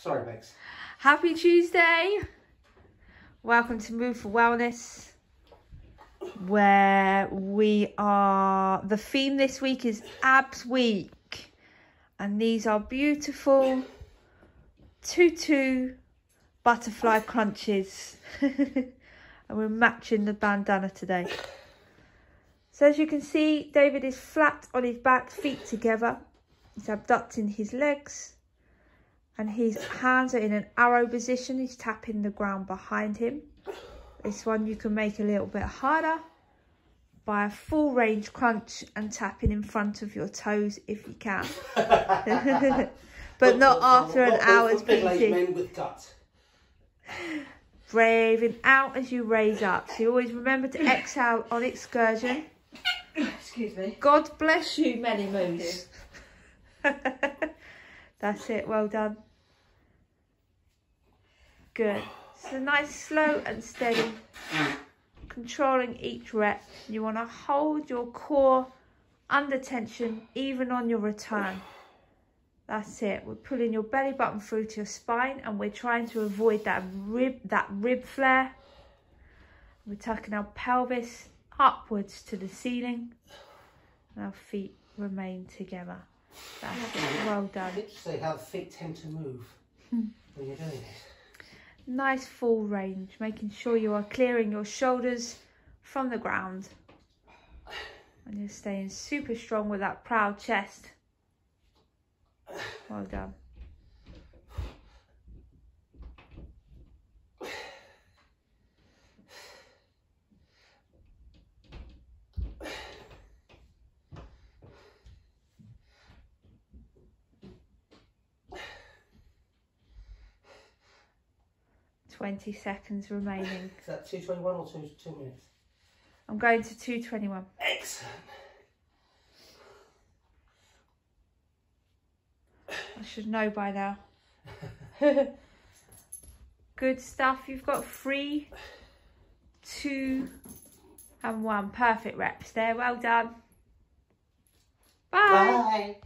Sorry, Bex. Happy Tuesday. Welcome to Move for Wellness, where we are. The theme this week is Abs Week, and these are beautiful tutu butterfly crunches. and we're matching the bandana today. So, as you can see, David is flat on his back, feet together. He's abducting his legs and his hands are in an arrow position. He's tapping the ground behind him. This one you can make a little bit harder by a full range crunch and tapping in front of your toes if you can. but not after an hour's beating. men with out as you raise up. So you always remember to exhale on excursion. Excuse me. God bless you, many moons. That's it, well done. Good. So nice, slow and steady. Controlling each rep. You want to hold your core under tension even on your return. That's it. We're pulling your belly button through to your spine and we're trying to avoid that rib that rib flare. We're tucking our pelvis upwards to the ceiling. And our feet remain together. That's it. Well done. Interesting how feet tend to move when you're doing it. Nice full range, making sure you are clearing your shoulders from the ground. And you're staying super strong with that proud chest. Well done. Twenty seconds remaining. Is that 221 or two, two minutes? I'm going to 221. Excellent. I should know by now. Good stuff. You've got three, two, and one. Perfect reps there. Well done. Bye. Bye.